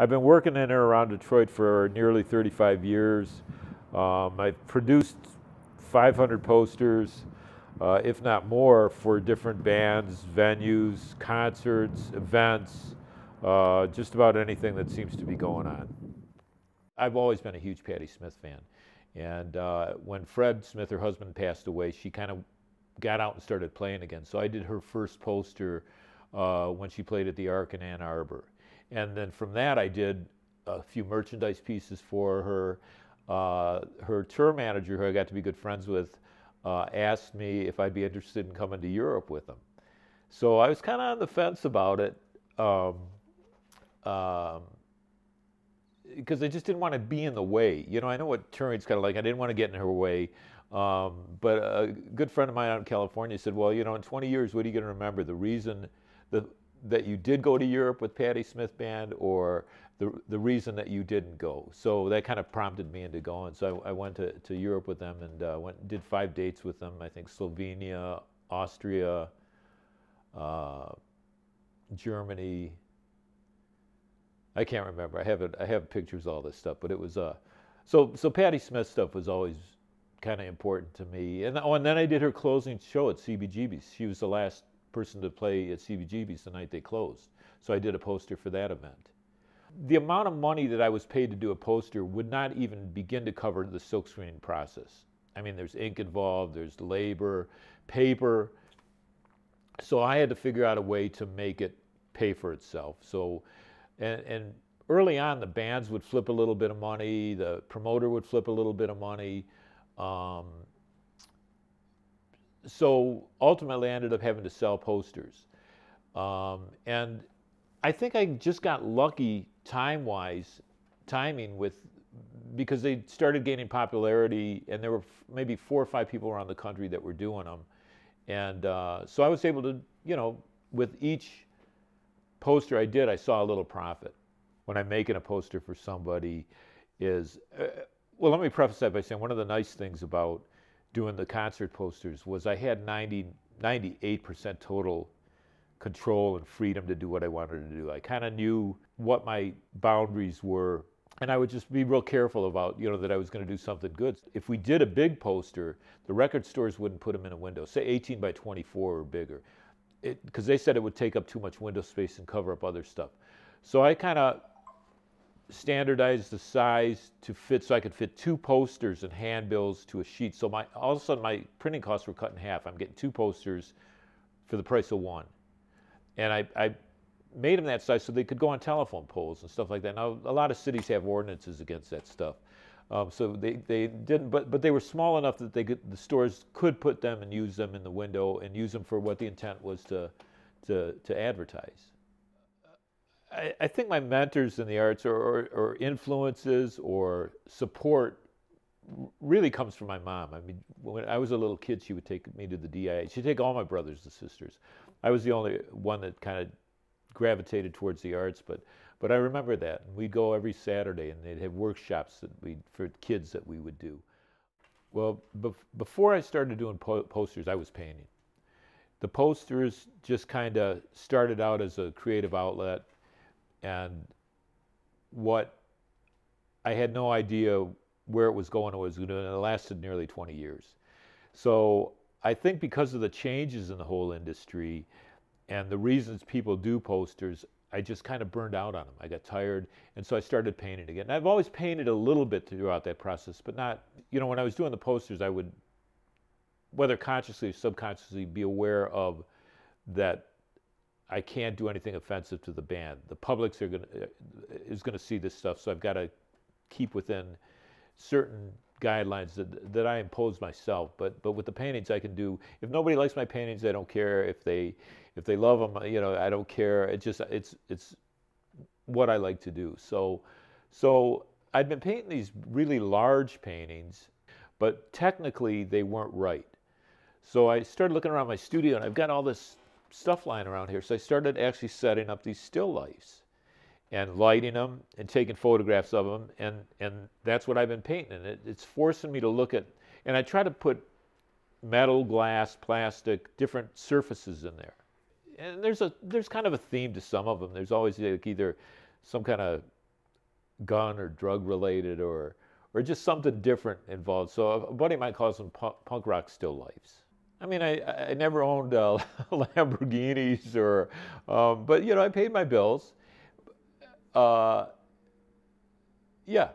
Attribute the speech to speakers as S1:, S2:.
S1: I've been working in and around Detroit for nearly 35 years. Um, I've produced 500 posters, uh, if not more, for different bands, venues, concerts, events, uh, just about anything that seems to be going on. I've always been a huge Patti Smith fan. And uh, when Fred Smith, her husband, passed away, she kind of got out and started playing again. So I did her first poster uh, when she played at the Ark in Ann Arbor. And then from that, I did a few merchandise pieces for her. Uh, her tour manager, who I got to be good friends with, uh, asked me if I'd be interested in coming to Europe with them. So I was kind of on the fence about it. Um, um, because I just didn't want to be in the way. You know, I know what touring's kind of like. I didn't want to get in her way. Um, but a good friend of mine out in California said, well, you know, in 20 years, what are you going to remember? The reason the, that you did go to Europe with Patti Smith Band or the, the reason that you didn't go? So that kind of prompted me into going. So I, I went to, to Europe with them and uh, went did five dates with them. I think Slovenia, Austria, uh, Germany, I can't remember. I have. I have pictures of all this stuff, but it was uh, so so Patti Smith stuff was always kind of important to me. And oh, and then I did her closing show at CBGB's. She was the last person to play at CBGB's the night they closed. So I did a poster for that event. The amount of money that I was paid to do a poster would not even begin to cover the silkscreening process. I mean, there's ink involved, there's labor, paper. So I had to figure out a way to make it pay for itself. So and, and early on, the bands would flip a little bit of money, the promoter would flip a little bit of money. Um, so ultimately, I ended up having to sell posters. Um, and I think I just got lucky time wise, timing with, because they started gaining popularity, and there were maybe four or five people around the country that were doing them. And uh, so I was able to, you know, with each poster I did, I saw a little profit. When I'm making a poster for somebody, is uh, well, let me preface that by saying one of the nice things about doing the concert posters was I had 90, 98% total control and freedom to do what I wanted to do. I kind of knew what my boundaries were and I would just be real careful about, you know, that I was going to do something good. If we did a big poster, the record stores wouldn't put them in a window, say 18 by 24 or bigger because they said it would take up too much window space and cover up other stuff. So I kind of standardized the size to fit so I could fit two posters and handbills to a sheet. So my all of a sudden my printing costs were cut in half. I'm getting two posters for the price of one. And I, I made them that size so they could go on telephone poles and stuff like that. Now a lot of cities have ordinances against that stuff. Um, so they, they didn't, but, but they were small enough that they could, the stores could put them and use them in the window and use them for what the intent was to, to, to advertise. I, I think my mentors in the arts or, or, or influences or support really comes from my mom. I mean, when I was a little kid, she would take me to the DIA. She'd take all my brothers and sisters. I was the only one that kind of gravitated towards the arts, but but I remember that. And we'd go every Saturday and they'd have workshops that we for kids that we would do. Well, bef- before I started doing po- posters, I was painting. The posters just kind of started out as a creative outlet, and what I had no idea where it was going. It was going to, it lasted nearly 20 years. So I think because of the changes in the whole industry and the reasons people do posters, I just kind of burned out on them. I got tired, and so I started painting again. And I've always painted a little bit throughout that process, but not, you know, when I was doing the posters, I would, whether consciously or subconsciously, be aware of that I can't do anything offensive to the band. The public's are gonna, uh, is going to see this stuff, so I've got to keep within certain guidelines that, that I impose myself. But but with the paintings, I can do. If nobody likes my paintings, I don't care. If they if they love them, you know, I don't care. It just it's it's what I like to do. So so I'd been painting these really large paintings, but technically they weren't right. So I started looking around my studio, and I've got all this stuff lying around here. So I started actually setting up these still lifes and lighting them and taking photographs of them and and that's what I've been painting and it, it's forcing me to look at and I try to put metal glass plastic different surfaces in there and there's a there's kind of a theme to some of them there's always like either some kind of gun or drug related or or just something different involved. So a buddy of mine calls them punk, punk rock still lifes. I mean, I, I never owned uh, Lamborghinis or, um, but you know, I paid my bills. Uh, yeah,